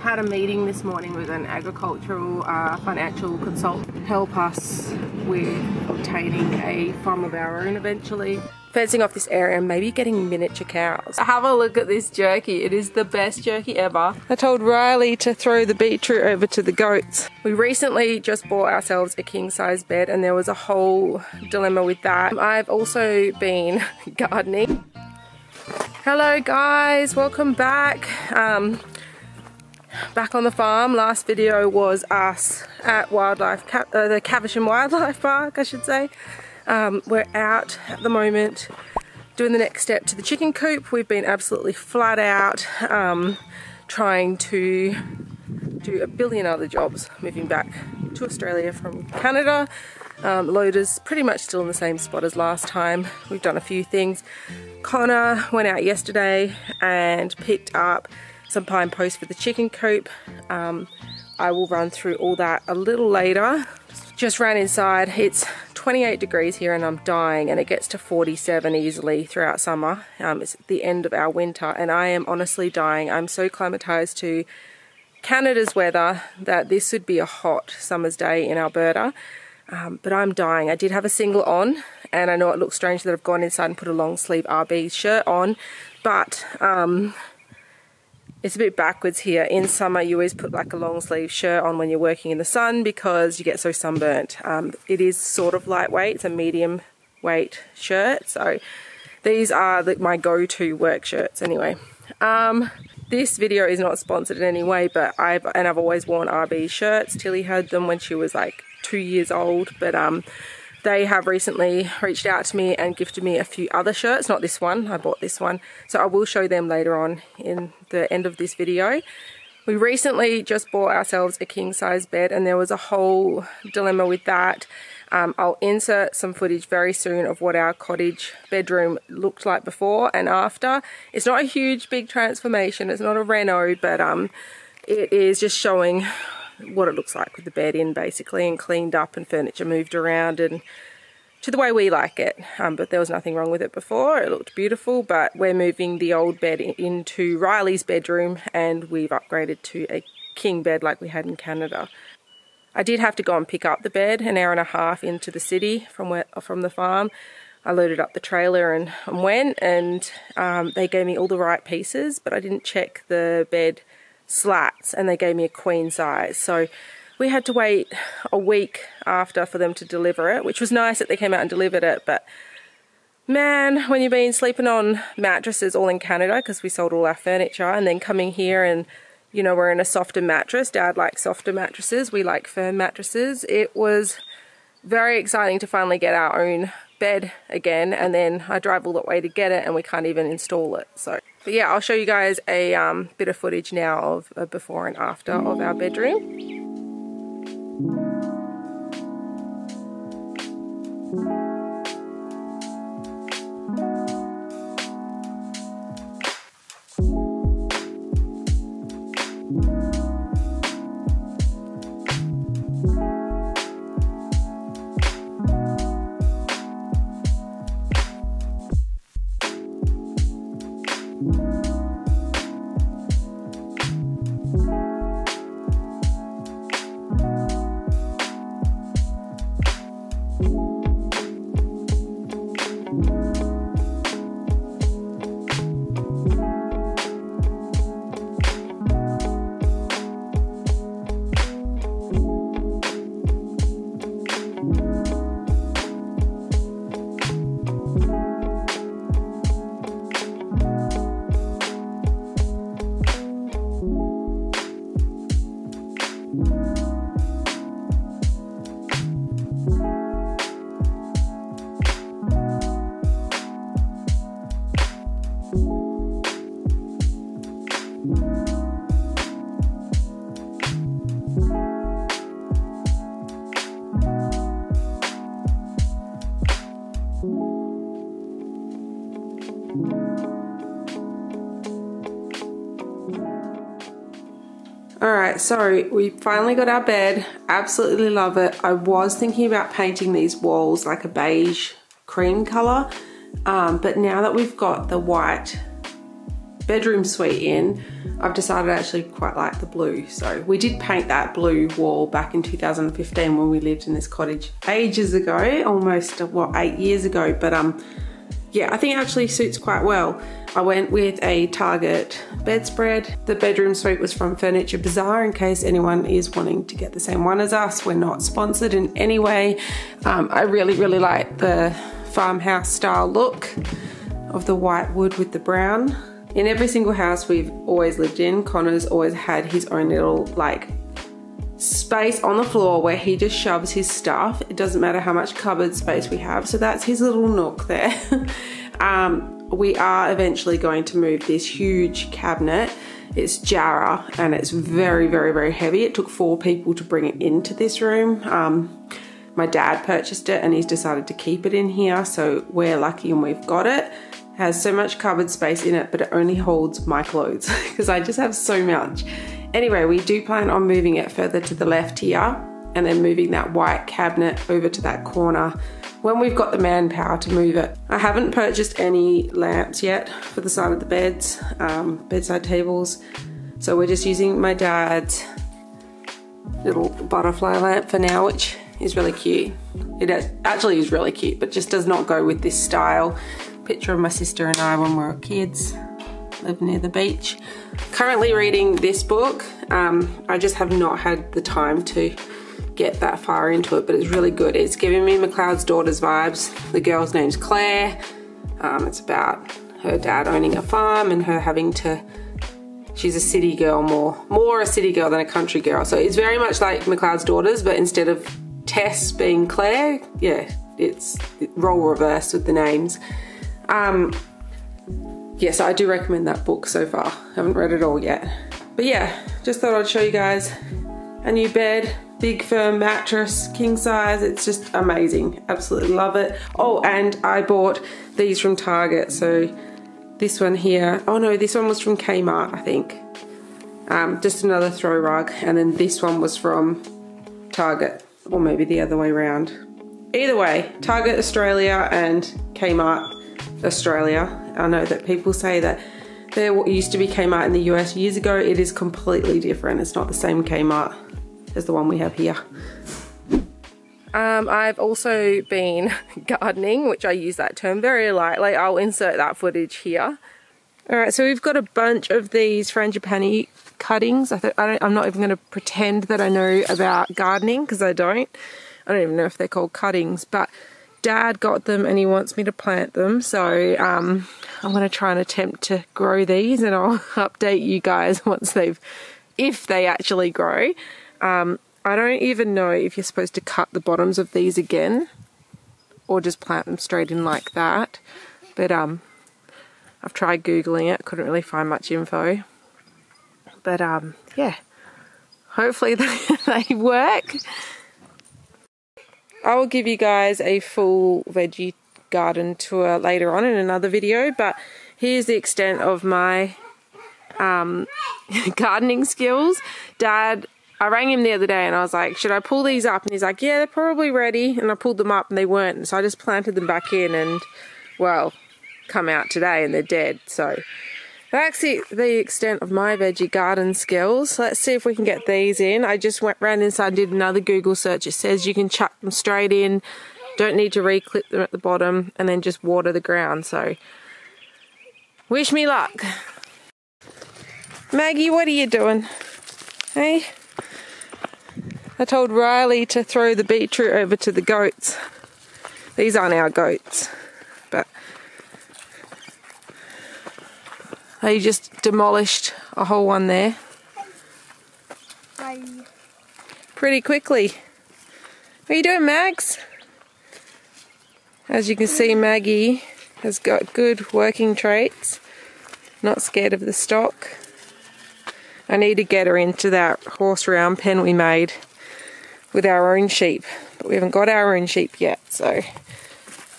had a meeting this morning with an agricultural uh, financial consultant help us with obtaining a farm of our own eventually fencing off this area and maybe getting miniature cows. Have a look at this jerky. It is the best jerky ever. I told Riley to throw the beetroot over to the goats. We recently just bought ourselves a king size bed and there was a whole dilemma with that. I've also been gardening. Hello guys, welcome back. Um, back on the farm. Last video was us at Wildlife, uh, the Caversham Wildlife Park, I should say. Um, we're out at the moment doing the next step to the chicken coop. We've been absolutely flat out um, trying to do a billion other jobs moving back to Australia from Canada. Um, loader's pretty much still in the same spot as last time. We've done a few things. Conor went out yesterday and picked up some pine posts for the chicken coop. Um, I will run through all that a little later. Just ran inside. It's 28 degrees here and I'm dying and it gets to 47 easily throughout summer. Um, it's the end of our winter and I am honestly dying. I'm so climatized to Canada's weather that this would be a hot summer's day in Alberta. Um, but I'm dying. I did have a single on and I know it looks strange that I've gone inside and put a long sleeve RB shirt on but um, it's a bit backwards here. In summer, you always put like a long sleeve shirt on when you're working in the sun because you get so sunburnt. Um, it is sort of lightweight. It's a medium weight shirt. So these are the, my go-to work shirts anyway. Um, this video is not sponsored in any way, but I've, and I've always worn RB shirts. Tilly had them when she was like two years old, but um, they have recently reached out to me and gifted me a few other shirts, not this one, I bought this one. So I will show them later on in the end of this video. We recently just bought ourselves a king size bed and there was a whole dilemma with that. Um, I'll insert some footage very soon of what our cottage bedroom looked like before and after. It's not a huge big transformation, it's not a reno, but um, it is just showing what it looks like with the bed in basically and cleaned up and furniture moved around and to the way we like it. Um, but there was nothing wrong with it before. It looked beautiful but we're moving the old bed into Riley's bedroom and we've upgraded to a king bed like we had in Canada. I did have to go and pick up the bed an hour and a half into the city from where from the farm. I loaded up the trailer and, and went and um, they gave me all the right pieces but I didn't check the bed slats and they gave me a queen size. So we had to wait a week after for them to deliver it, which was nice that they came out and delivered it. But man, when you've been sleeping on mattresses all in Canada because we sold all our furniture and then coming here and you know, we're in a softer mattress. Dad likes softer mattresses. We like firm mattresses. It was very exciting to finally get our own bed again and then I drive all the way to get it and we can't even install it. So but yeah, I'll show you guys a um, bit of footage now of a before and after of our bedroom. Alright, so we finally got our bed. Absolutely love it. I was thinking about painting these walls like a beige cream colour. Um, but now that we've got the white bedroom suite in, I've decided I actually quite like the blue. So we did paint that blue wall back in 2015 when we lived in this cottage ages ago, almost what eight years ago. But um, yeah, I think it actually suits quite well. I went with a Target bedspread. The bedroom suite was from Furniture Bazaar in case anyone is wanting to get the same one as us. We're not sponsored in any way. Um, I really, really like the farmhouse style look of the white wood with the brown. In every single house we've always lived in, Conor's always had his own little like space on the floor where he just shoves his stuff. It doesn't matter how much cupboard space we have. So that's his little nook there. um, we are eventually going to move this huge cabinet. It's Jarrah and it's very, very, very heavy. It took four people to bring it into this room. Um, my dad purchased it and he's decided to keep it in here. So we're lucky and we've got it has so much cupboard space in it, but it only holds my clothes because I just have so much. Anyway, we do plan on moving it further to the left here and then moving that white cabinet over to that corner when we've got the manpower to move it. I haven't purchased any lamps yet for the side of the beds, um, bedside tables. So we're just using my dad's little butterfly lamp for now, which is really cute. It actually is really cute, but just does not go with this style picture of my sister and I when we were kids, live near the beach. Currently reading this book. Um, I just have not had the time to get that far into it, but it's really good. It's giving me McLeod's Daughters vibes. The girl's name's Claire. Um, it's about her dad owning a farm and her having to she's a city girl more more a city girl than a country girl so it's very much like McLeod's daughters but instead of Tess being Claire yeah it's role reversed with the names um, yes, I do recommend that book so far. I haven't read it all yet. But yeah, just thought I'd show you guys a new bed, big firm mattress, king size. It's just amazing. Absolutely love it. Oh, and I bought these from Target. So this one here, oh no, this one was from Kmart, I think. Um, just another throw rug. And then this one was from Target, or maybe the other way around. Either way, Target Australia and Kmart Australia. I know that people say that there used to be Kmart in the US years ago. It is completely different. It's not the same Kmart as the one we have here. Um, I've also been gardening, which I use that term very lightly. I'll insert that footage here. Alright, so we've got a bunch of these frangipani cuttings. I I am not even going to pretend that I know about gardening because I don't. I don't even know if they're called cuttings, but dad got them and he wants me to plant them. So um, I'm going to try and attempt to grow these and I'll update you guys once they've, if they actually grow. Um, I don't even know if you're supposed to cut the bottoms of these again or just plant them straight in like that. But um, I've tried Googling it, couldn't really find much info. But um, yeah, hopefully they, they work. I will give you guys a full veggie garden tour later on in another video, but here's the extent of my um, gardening skills. Dad, I rang him the other day and I was like, should I pull these up? And he's like, yeah, they're probably ready. And I pulled them up and they weren't. So I just planted them back in and, well, come out today and they're dead. So that's the, the extent of my veggie garden skills. Let's see if we can get these in. I just went ran inside and did another Google search. It says you can chuck them straight in. Don't need to re-clip them at the bottom and then just water the ground. So wish me luck. Maggie, what are you doing? Hey? I told Riley to throw the beetroot over to the goats. These aren't our goats. They just demolished a whole one there. Pretty quickly. What are you doing, Mags? As you can see, Maggie has got good working traits. Not scared of the stock. I need to get her into that horse round pen we made with our own sheep. But we haven't got our own sheep yet, so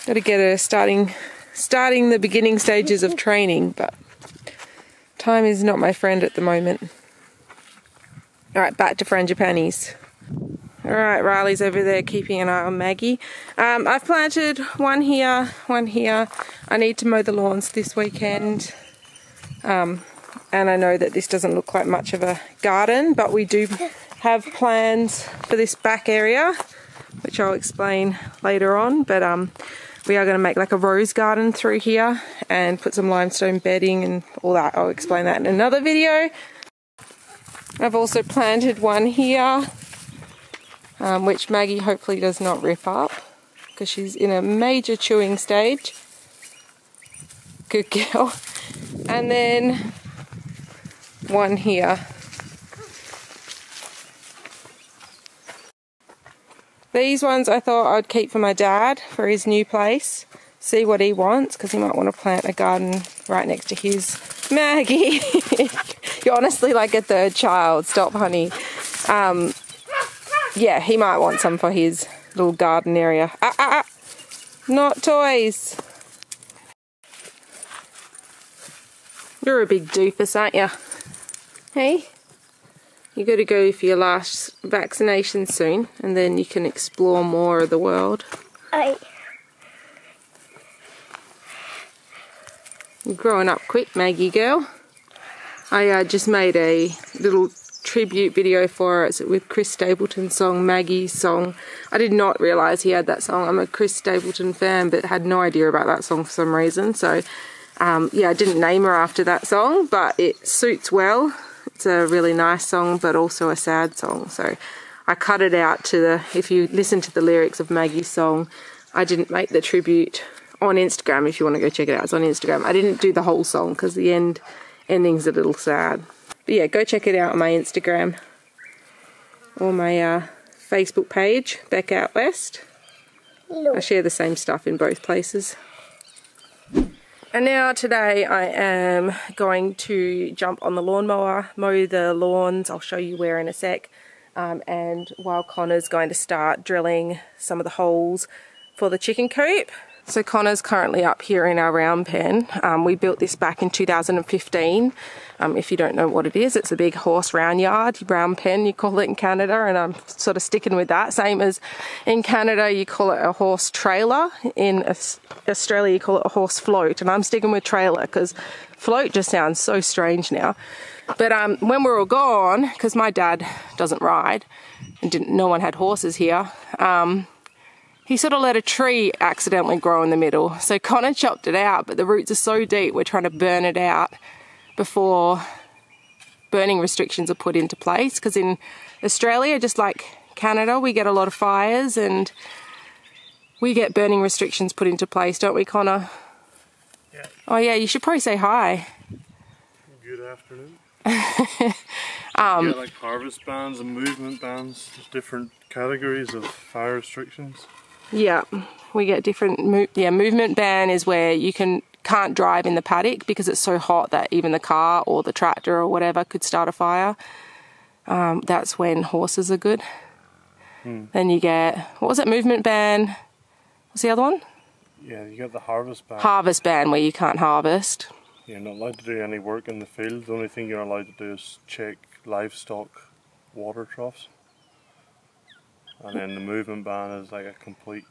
got to get her starting starting the beginning stages of training, but Time is not my friend at the moment. Alright, back to frangipanis. Alright, Riley's over there keeping an eye on Maggie. Um, I've planted one here, one here. I need to mow the lawns this weekend. Um, and I know that this doesn't look like much of a garden, but we do have plans for this back area, which I'll explain later on. But um, we are going to make like a rose garden through here and put some limestone bedding and all that. I'll explain that in another video. I've also planted one here, um, which Maggie hopefully does not rip up because she's in a major chewing stage. Good girl. And then one here. These ones I thought I'd keep for my dad for his new place. See what he wants because he might want to plant a garden right next to his. Maggie! You're honestly like a third child. Stop, honey. Um, yeah, he might want some for his little garden area. Ah, ah, ah. Not toys. You're a big doofus, aren't you? Hey? You got to go for your last vaccination soon, and then you can explore more of the world. I. You're growing up quick, Maggie girl. I uh, just made a little tribute video for it with Chris Stapleton's song, Maggie's song. I did not realise he had that song. I'm a Chris Stapleton fan, but had no idea about that song for some reason. So, um, yeah, I didn't name her after that song, but it suits well it's a really nice song, but also a sad song. So I cut it out to the, if you listen to the lyrics of Maggie's song, I didn't make the tribute on Instagram if you want to go check it out. It's on Instagram. I didn't do the whole song because the end ending's a little sad. But yeah, go check it out on my Instagram or my uh, Facebook page, Bec Out West. I share the same stuff in both places. And now today I am going to jump on the lawnmower, mow the lawns, I'll show you where in a sec, um, and while Conor's going to start drilling some of the holes for the chicken coop. So Conor's currently up here in our round pen. Um, we built this back in 2015. Um, if you don't know what it is, it's a big horse round yard, round pen you call it in Canada, and I'm sort of sticking with that. Same as in Canada, you call it a horse trailer. In Australia, you call it a horse float, and I'm sticking with trailer because float just sounds so strange now. But um, when we're all gone, because my dad doesn't ride, and didn't, no one had horses here. Um, he sort of let a tree accidentally grow in the middle. So Conor chopped it out, but the roots are so deep, we're trying to burn it out before burning restrictions are put into place. Because in Australia, just like Canada, we get a lot of fires and we get burning restrictions put into place, don't we, Conor? Yeah. Oh, yeah, you should probably say hi. Good afternoon. um, yeah, like harvest bans and movement bans, different categories of fire restrictions. Yeah, we get different. Mo- yeah, movement ban is where you can can't drive in the paddock because it's so hot that even the car or the tractor or whatever could start a fire. Um, that's when horses are good. Hmm. Then you get what was it? Movement ban. What's the other one? Yeah, you get the harvest ban. Harvest ban where you can't harvest. You're not allowed to do any work in the field. The only thing you're allowed to do is check livestock water troughs. And then the movement ban is like a complete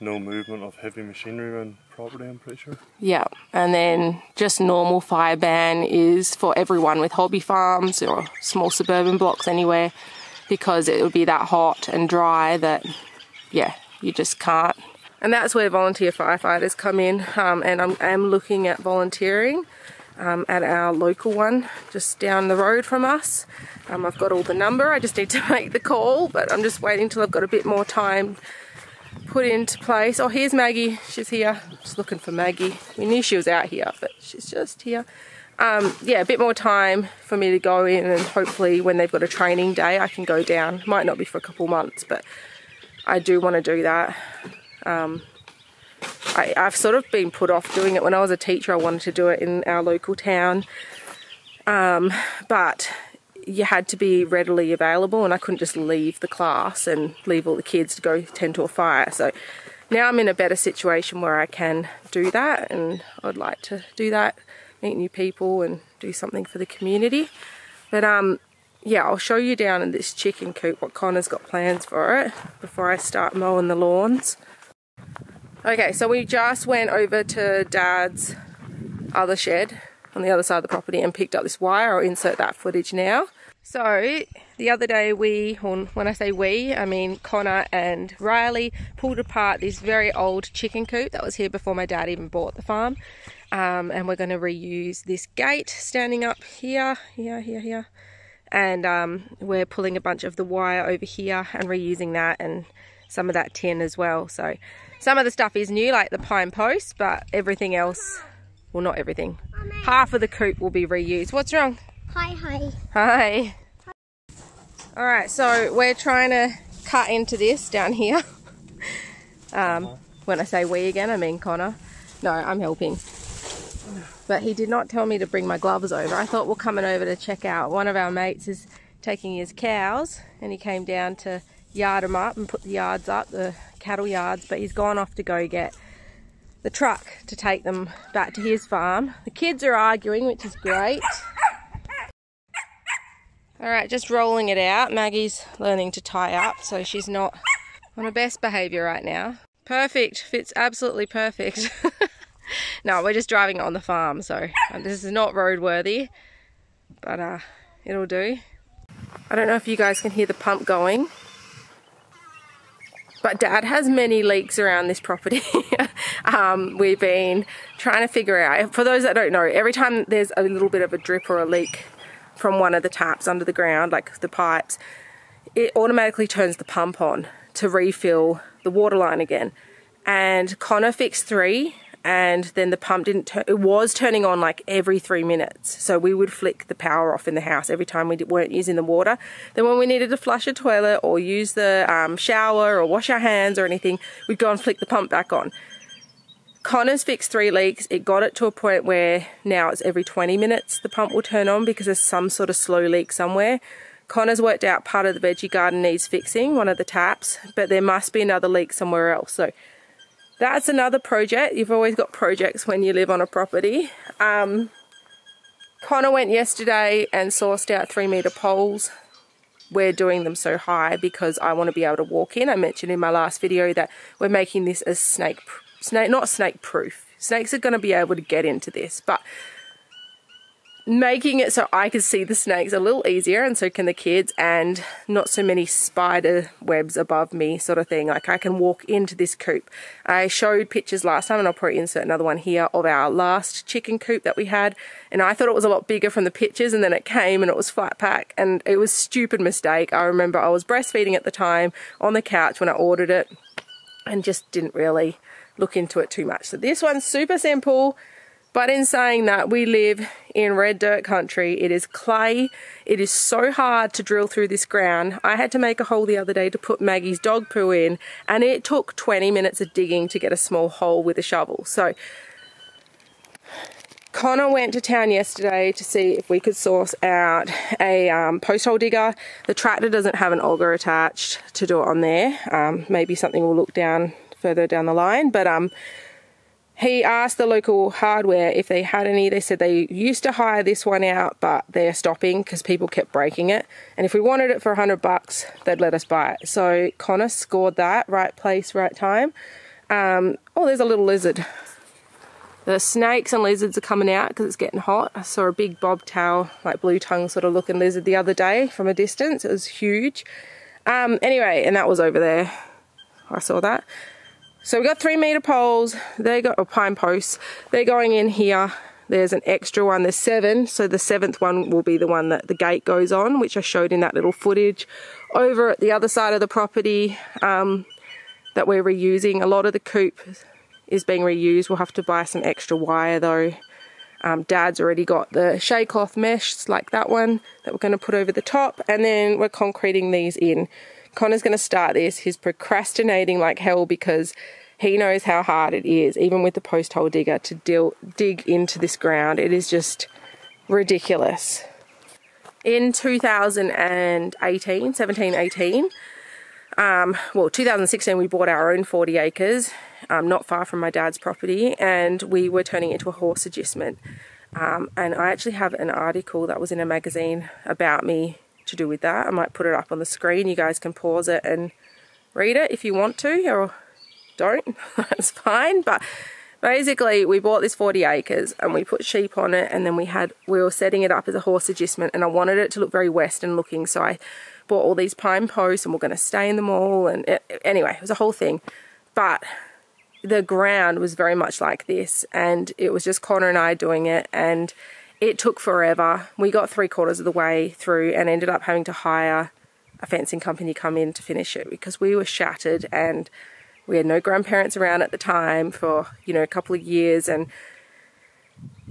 no movement of heavy machinery around property, I'm pretty sure. Yeah, and then just normal fire ban is for everyone with hobby farms or small suburban blocks anywhere because it would be that hot and dry that, yeah, you just can't. And that's where volunteer firefighters come in, um, and I'm, I'm looking at volunteering um, at our local one just down the road from us. Um, I've got all the number, I just need to make the call, but I'm just waiting till I've got a bit more time put into place. Oh, here's Maggie, she's here. Just looking for Maggie. We knew she was out here, but she's just here. Um, yeah, a bit more time for me to go in and hopefully when they've got a training day I can go down. Might not be for a couple months, but I do want to do that. Um, I, have sort of been put off doing it. When I was a teacher, I wanted to do it in our local town. Um, but you had to be readily available and I couldn't just leave the class and leave all the kids to go tend to a fire. So now I'm in a better situation where I can do that and I'd like to do that, meet new people and do something for the community. But um, yeah, I'll show you down in this chicken coop what Conor's got plans for it before I start mowing the lawns. Okay, so we just went over to Dad's other shed on the other side of the property and picked up this wire. I'll insert that footage now. So the other day we, when I say we, I mean Conor and Riley pulled apart this very old chicken coop that was here before my dad even bought the farm. Um, and we're going to reuse this gate standing up here, here, here, here. And um, we're pulling a bunch of the wire over here and reusing that and some of that tin as well. So some of the stuff is new, like the pine post, but everything else, well, not everything. Half of the coop will be reused. What's wrong? Hi, hi. Hi. All right, so we're trying to cut into this down here. um, when I say we again, I mean Conor. No, I'm helping. But he did not tell me to bring my gloves over. I thought we're coming over to check out. One of our mates is taking his cows and he came down to yard them up and put the yards up, the cattle yards, but he's gone off to go get the truck to take them back to his farm. The kids are arguing, which is great. All right, just rolling it out. Maggie's learning to tie up, so she's not on her best behavior right now. Perfect, fits absolutely perfect. no, we're just driving on the farm, so uh, this is not roadworthy, but uh, it'll do. I don't know if you guys can hear the pump going. But dad has many leaks around this property. um, we've been trying to figure out, for those that don't know, every time there's a little bit of a drip or a leak from one of the taps under the ground, like the pipes, it automatically turns the pump on to refill the water line again. And Conor fixed three and then the pump didn't turn, it was turning on like every three minutes so we would flick the power off in the house every time we weren't using the water then when we needed to flush a toilet or use the um, shower or wash our hands or anything we'd go and flick the pump back on Conor's fixed three leaks. It got it to a point where now it's every 20 minutes the pump will turn on because there's some sort of slow leak somewhere. Conor's worked out part of the veggie garden needs fixing, one of the taps, but there must be another leak somewhere else. So that's another project. You've always got projects when you live on a property. Um, Conor went yesterday and sourced out three meter poles. We're doing them so high because I want to be able to walk in. I mentioned in my last video that we're making this as snake, snake not snake proof. Snakes are going to be able to get into this, but making it so I can see the snakes a little easier and so can the kids and not so many spider webs above me sort of thing. Like I can walk into this coop. I showed pictures last time and I'll probably insert another one here of our last chicken coop that we had and I thought it was a lot bigger from the pictures and then it came and it was flat pack and it was stupid mistake. I remember I was breastfeeding at the time on the couch when I ordered it and just didn't really look into it too much. So this one's super simple but in saying that, we live in red dirt country. It is clay. It is so hard to drill through this ground. I had to make a hole the other day to put Maggie's dog poo in, and it took 20 minutes of digging to get a small hole with a shovel. So, Conor went to town yesterday to see if we could source out a um, post hole digger. The tractor doesn't have an auger attached to do it on there. Um, maybe something will look down further down the line, but um, he asked the local hardware if they had any. They said they used to hire this one out, but they're stopping because people kept breaking it. And if we wanted it for 100 bucks, they'd let us buy it. So Conor scored that right place, right time. Um, oh, there's a little lizard. The snakes and lizards are coming out because it's getting hot. I saw a big bobtail, like blue tongue sort of looking lizard the other day from a distance. It was huge. Um, anyway, and that was over there. I saw that. So we got three meter poles, they got, or pine posts, they're going in here. There's an extra one, there's seven, so the seventh one will be the one that the gate goes on, which I showed in that little footage. Over at the other side of the property um, that we're reusing, a lot of the coop is being reused. We'll have to buy some extra wire though. Um, Dad's already got the shade cloth mesh like that one that we're going to put over the top and then we're concreting these in. Conor's going to start this. He's procrastinating like hell because he knows how hard it is, even with the post hole digger, to deal, dig into this ground. It is just ridiculous. In 2018, 17, 18, um, well, 2016, we bought our own 40 acres, um, not far from my dad's property, and we were turning it into a horse agistment. Um, and I actually have an article that was in a magazine about me to do with that. I might put it up on the screen. You guys can pause it and read it if you want to, or don't. That's fine. But basically we bought this 40 acres and we put sheep on it and then we had we were setting it up as a horse agistment and I wanted it to look very western looking so I bought all these pine posts and we're going to stay in them all and it, anyway it was a whole thing but the ground was very much like this and it was just Conor and I doing it and it took forever. We got three quarters of the way through and ended up having to hire a fencing company come in to finish it because we were shattered and we had no grandparents around at the time for, you know, a couple of years and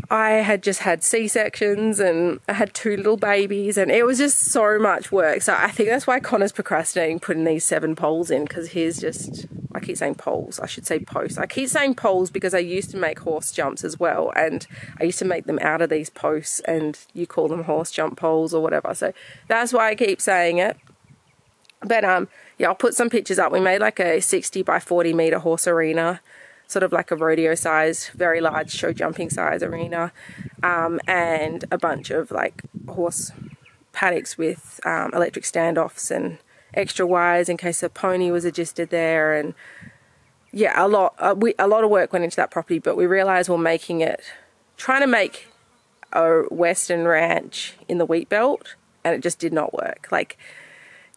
I had just had C-sections and I had two little babies and it was just so much work. So I think that's why Conor's procrastinating putting these seven poles in because he's just, I keep saying poles, I should say posts. I keep saying poles because I used to make horse jumps as well and I used to make them out of these posts and you call them horse jump poles or whatever. So that's why I keep saying it. But um, yeah, I'll put some pictures up. We made like a 60 by 40 meter horse arena, sort of like a rodeo size, very large show jumping size arena, um, and a bunch of like horse paddocks with um, electric standoffs and extra wires in case a pony was agisted there. And yeah a lot uh, we, a lot of work went into that property but we realized we're making it trying to make a western ranch in the wheat belt and it just did not work. Like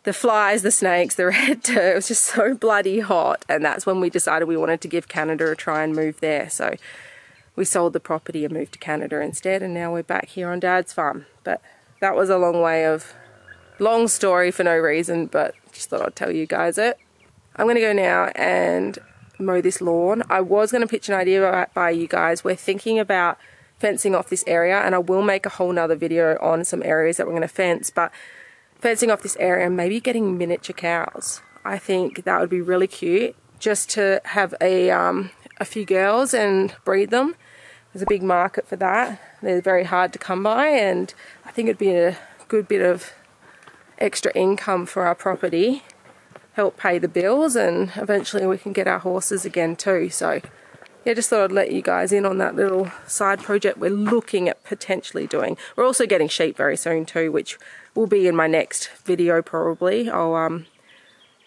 the flies, the snakes, the red dirt. It was just so bloody hot. And that's when we decided we wanted to give Canada a try and move there. So we sold the property and moved to Canada instead. And now we're back here on Dad's farm. But that was a long way of, long story for no reason, but just thought I'd tell you guys it. I'm going to go now and mow this lawn. I was going to pitch an idea by you guys. We're thinking about fencing off this area and I will make a whole nother video on some areas that we're going to fence. But fencing off this area and maybe getting miniature cows. I think that would be really cute just to have a, um, a few girls and breed them. There's a big market for that. They're very hard to come by and I think it'd be a good bit of extra income for our property, help pay the bills and eventually we can get our horses again too. So yeah, just thought I'd let you guys in on that little side project we're looking at potentially doing. We're also getting sheep very soon too, which will be in my next video probably. I'll um,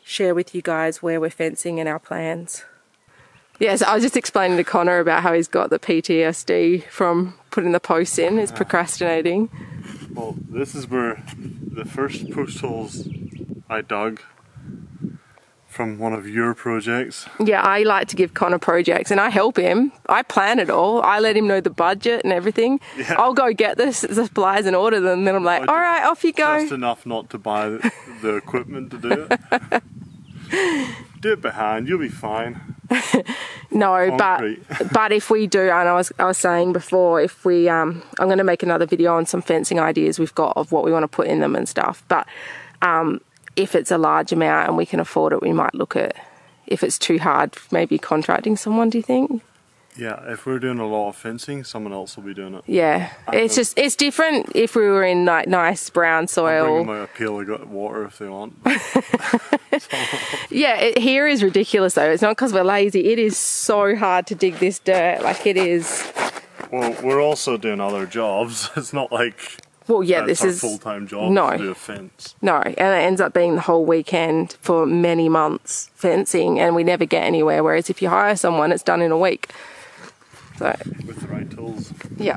share with you guys where we're fencing and our plans. Yes, I was just explaining to Conor about how he's got the PTSD from putting the posts in, he's procrastinating. Well, this is where the first post holes I dug from one of your projects. Yeah, I like to give Conor projects and I help him. I plan it all. I let him know the budget and everything. Yeah. I'll go get the supplies and order them. And then I'm like, all right, off you go. Just enough not to buy the, the equipment to do it. do it behind, you'll be fine. no, Concrete. but but if we do, and I was I was saying before, if we um, I'm going to make another video on some fencing ideas we've got of what we want to put in them and stuff. But um, if it's a large amount and we can afford it, we might look at if it's too hard, maybe contracting someone. Do you think? Yeah, if we're doing a lot of fencing, someone else will be doing it. Yeah, it's just it's different if we were in like nice brown soil. I'm my appeal to got water if they want. yeah, it, here is ridiculous though. It's not because we're lazy. It is so hard to dig this dirt. Like it is. Well, we're also doing other jobs. It's not like well, yeah, this is full time job. No, to do a fence. No, and it ends up being the whole weekend for many months fencing, and we never get anywhere. Whereas if you hire someone, it's done in a week. So with the right tools. Yeah.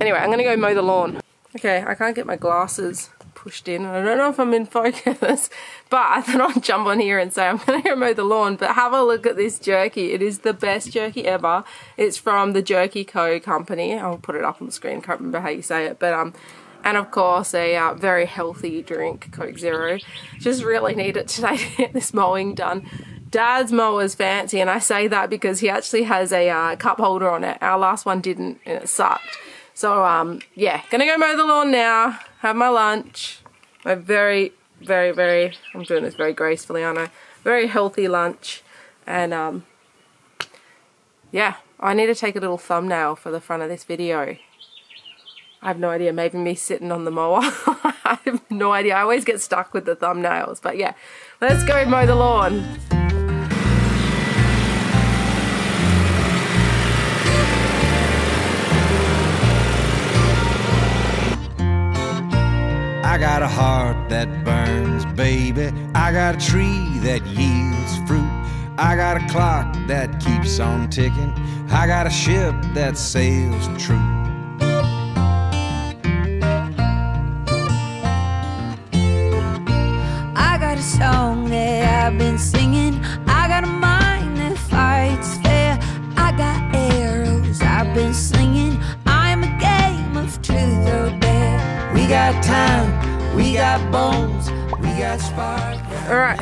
Anyway, I'm gonna go mow the lawn. Okay, I can't get my glasses pushed in. I don't know if I'm in focus, but I thought I'd jump on here and say I'm going to mow the lawn. But have a look at this jerky. It is the best jerky ever. It's from the Jerky Co. company. I'll put it up on the screen. Can't remember how you say it, but um, and of course a uh, very healthy drink, Coke Zero. Just really need it today to get this mowing done. Dad's mower's fancy, and I say that because he actually has a uh, cup holder on it. Our last one didn't, and it sucked. So um, yeah, gonna go mow the lawn now, have my lunch, my very, very, very, I'm doing this very gracefully, aren't I? Very healthy lunch, and um, yeah, I need to take a little thumbnail for the front of this video. I have no idea, maybe me sitting on the mower. I have no idea, I always get stuck with the thumbnails, but yeah, let's go mow the lawn. Heart that burns, baby. I got a tree that yields fruit. I got a clock that keeps on ticking. I got a ship that sails true. I got a song that I've been singing. We got bones, we got spark. Alright,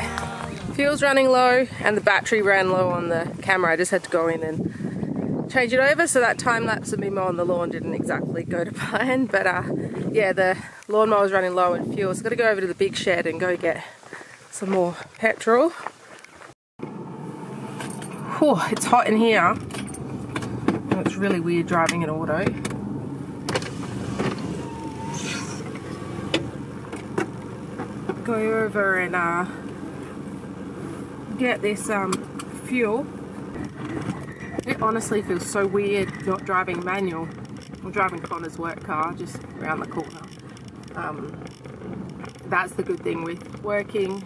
fuel's running low and the battery ran low on the camera. I just had to go in and change it over so that time lapse of me mowing the lawn didn't exactly go to plan. But uh, yeah, the lawnmower's running low in fuel. So I've got to go over to the big shed and go get some more petrol. Whew, it's hot in here. It's really weird driving an auto. Go over and uh, get this um, fuel. It honestly feels so weird not driving manual. I'm driving Conor's work car just around the corner. Um, that's the good thing with working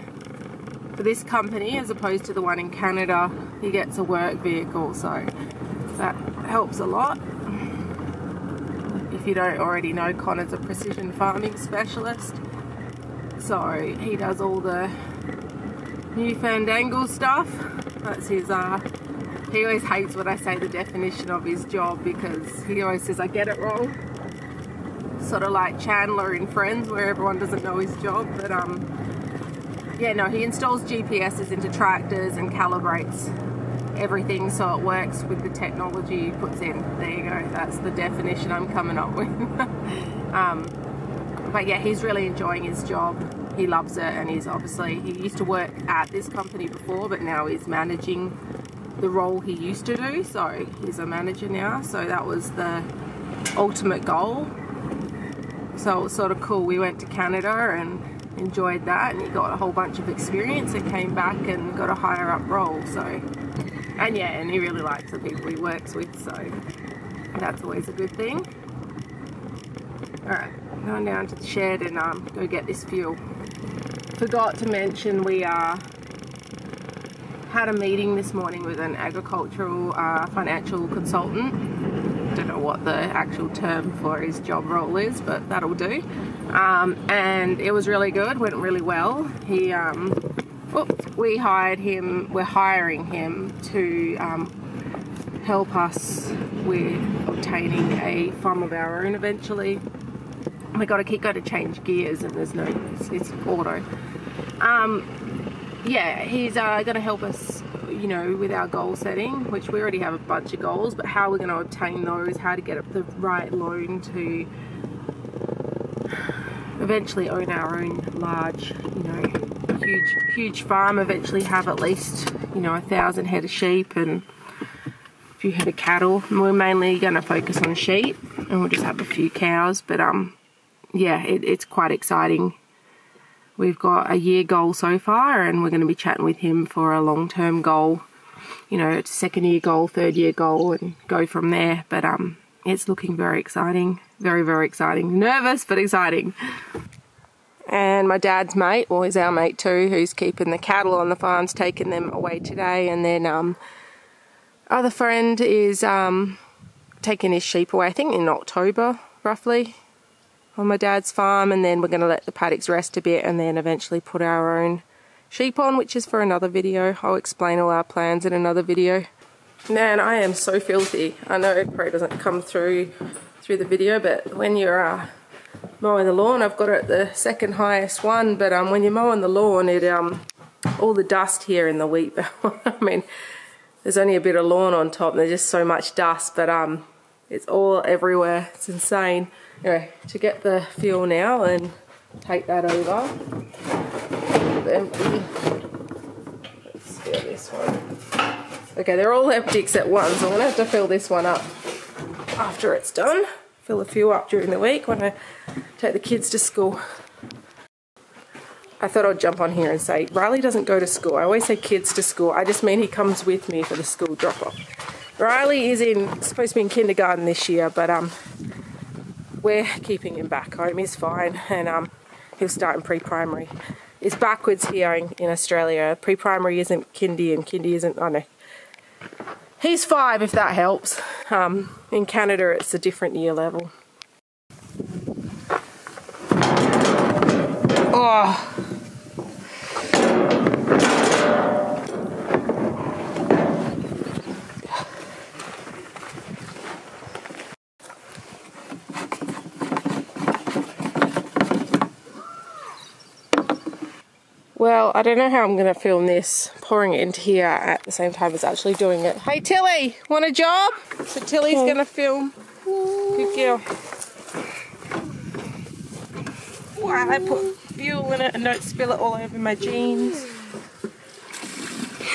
for this company as opposed to the one in Canada. He gets a work vehicle, so that helps a lot. If you don't already know, Conor's a precision farming specialist. So he does all the new fandangle stuff. That's his uh he always hates when I say the definition of his job because he always says I get it wrong. Sort of like Chandler in Friends where everyone doesn't know his job. But um yeah no he installs GPSs into tractors and calibrates everything so it works with the technology he puts in. There you go, that's the definition I'm coming up with. um, but yeah, he's really enjoying his job. He loves it, and he's obviously he used to work at this company before, but now he's managing the role he used to do. So he's a manager now. So that was the ultimate goal. So it was sort of cool. We went to Canada and enjoyed that, and he got a whole bunch of experience and came back and got a higher up role. So, and yeah, and he really likes the people he works with. So that's always a good thing. Alright, going down to the shed and um, go get this fuel. Forgot to mention we uh, had a meeting this morning with an agricultural uh, financial consultant. Don't know what the actual term for his job role is, but that'll do. Um, and it was really good, went really well. He, um, oops, we hired him, we're hiring him to um, help us with obtaining a farm of our own eventually we got to keep got to change gears and there's no it's, it's auto. Um yeah he's uh, going to help us you know with our goal setting which we already have a bunch of goals but how we're going to obtain those how to get the right loan to eventually own our own large you know huge huge farm eventually have at least you know a thousand head of sheep and a few head of cattle. And we're mainly going to focus on sheep and we'll just have a few cows but um yeah, it, it's quite exciting. We've got a year goal so far, and we're going to be chatting with him for a long term goal. You know, it's second year goal, third year goal, and go from there. But um, it's looking very exciting, very very exciting. Nervous but exciting. And my dad's mate, well, he's our mate too, who's keeping the cattle on the farms, taking them away today, and then um, other friend is um, taking his sheep away. I think in October, roughly on my dad's farm and then we're going to let the paddocks rest a bit and then eventually put our own sheep on which is for another video. I'll explain all our plans in another video. Man, I am so filthy. I know it probably doesn't come through through the video but when you're uh, mowing the lawn, I've got it at the second highest one but um, when you're mowing the lawn it um, all the dust here in the wheat I mean there's only a bit of lawn on top and there's just so much dust but um, it's all everywhere. It's insane. Anyway, to get the fuel now and take that over. Empty. Let's get this one. Okay, they're all empty except one, so I'm gonna have to fill this one up after it's done. Fill a few up during the week when I take the kids to school. I thought I'd jump on here and say Riley doesn't go to school. I always say kids to school. I just mean he comes with me for the school drop off. Riley is in supposed to be in kindergarten this year, but um, we're keeping him back home. He's fine, and um, he'll start in pre-primary is backwards here in, in Australia. Pre-primary isn't kindy and kindy isn't, I know. He's five if that helps. Um, in Canada it's a different year level. Oh. Well, I don't know how I'm going to film this, pouring it into here at the same time as actually doing it. Hey Tilly, want a job? So Tilly's going to film. Good girl. Wow, I put fuel in it and don't spill it all over my jeans.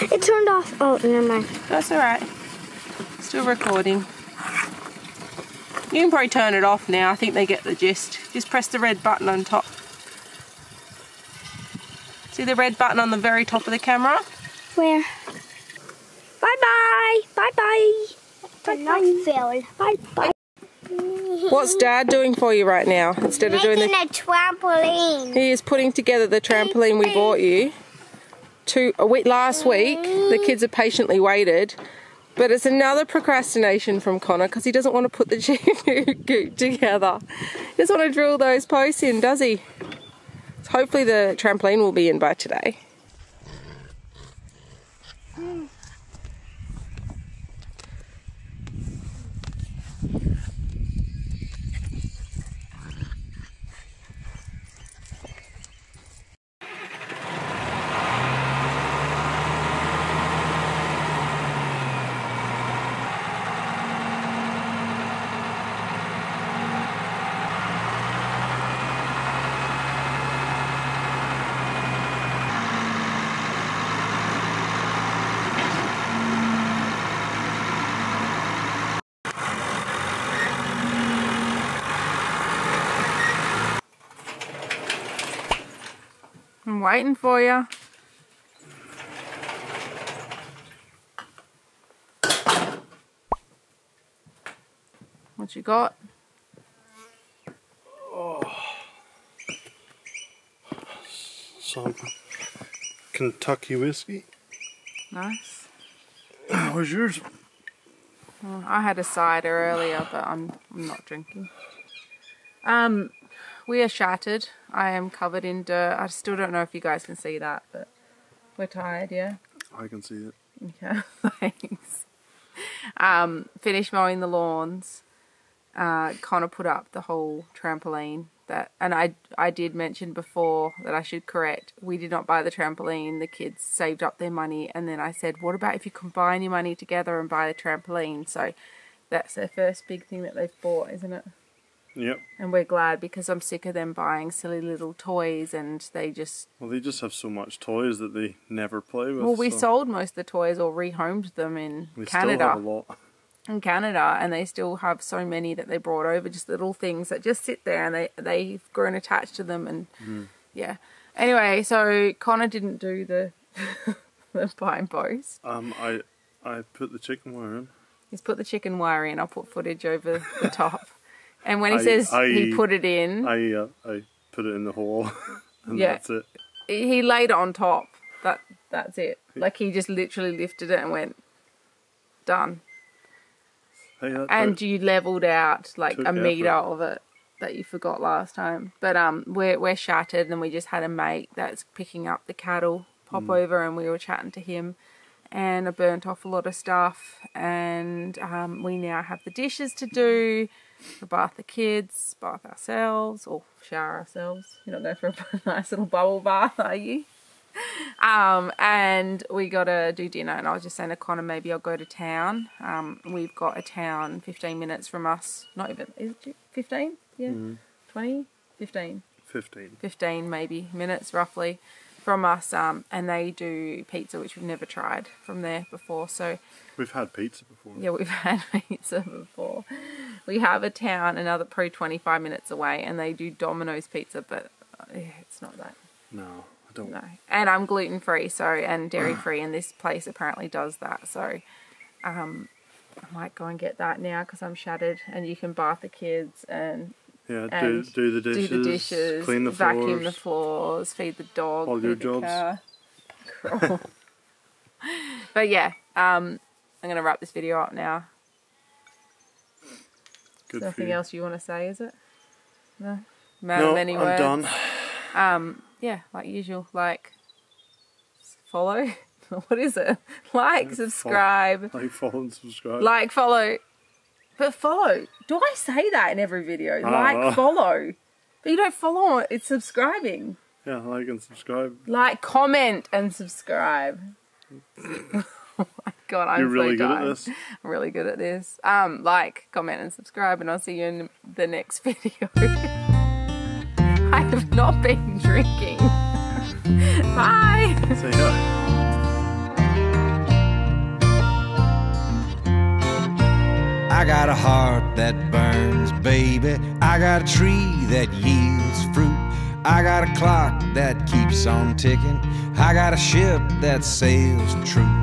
It turned off. Oh, never mind. That's alright. Still recording. You can probably turn it off now. I think they get the gist. Just press the red button on top. See the red button on the very top of the camera? Where? Bye bye. Bye bye. Bye bye. Failed. Bye bye. What's Dad doing for you right now instead of doing Making the? a trampoline. He is putting together the trampoline we bought you. Two a week last week. The kids have patiently waited, but it's another procrastination from Conor because he doesn't want to put the chicken together. He doesn't want to drill those posts in, does he? Hopefully the trampoline will be in by today. Waiting for you. What you got? Oh, Some Kentucky whiskey. Nice. Where's yours? I had a cider earlier, but I'm, I'm not drinking. Um, we are shattered. I am covered in dirt. I still don't know if you guys can see that, but we're tired, yeah? I can see it. Okay, thanks. Um, finished mowing the lawns. Uh, Conor put up the whole trampoline that, and I I did mention before that I should correct. We did not buy the trampoline. The kids saved up their money, and then I said, "What about if you combine your money together and buy the trampoline?" So that's their first big thing that they've bought, isn't it? Yep. And we're glad because I'm sick of them buying silly little toys, and they just Well, they just have so much toys that they never play with. well, we so sold most of the toys or rehomed them in we Canada. still have a lot. in Canada, and they still have so many that they brought over, just little things that just sit there, and they they've grown attached to them, and yeah. Anyway, so Conor didn't do the the pine post. Um, I I put the chicken wire in. He's put the chicken wire in. I'll put footage over the top. And when he I- says he put it in, I uh, I put it in the hole, and Yeah. that's it. he laid it on top. That that's it. Like he just literally lifted it and went done. Hey, that, and that- you leveled out like a meter effort. of it that you forgot last time. But um, we're we're shattered, and we just had a mate that's picking up the cattle pop Mm. over, and we were chatting to him, and I burnt off a lot of stuff, and um, we now have the dishes to do. We bath the kids, bath ourselves, or shower ourselves. You're not going for a nice little bubble bath, are you? Um, and we got to do dinner. And I was just saying to Conor, maybe I'll go to town. Um, we've got a town 15 minutes from us. Not even, is it 15? Yeah. 20? 15. fifteen. 15 maybe minutes roughly from us. Um, and they do pizza, which we've never tried from there before. So We've had pizza before. yeah, we've had pizza before. We have a town another probably 25 minutes away, and they do Domino's pizza, but uh, it's not that. No, I don't. No, and I'm gluten free, so and dairy free, and this place apparently does that. So, um, I might go and get that now because I'm shattered, and you can bath the kids and Yeah, do, do the dishes, do the dishes, clean the floors, vacuum floors. the floors, feed the dog, All your jobs. but yeah, um, I'm gonna wrap this video up now. Good Nothing else you want to say, is it? No. No, many I'm done. Um, yeah, like usual, like follow. what is it? Like, subscribe, Like, follow and subscribe. like, follow. But follow. Do I say that in every video? I like, know. follow. But you don't follow. It's subscribing. yeah, like and subscribe. Like, comment, and subscribe. oh my god, I'm You're really so good at this. I'm really good at this. Um, like, comment, and subscribe, and I'll see you in the next video. I have not been drinking. Bye. I got a heart that burns, baby. I got a tree that yields fruit. I got a clock that keeps on ticking. I got a ship that sails true.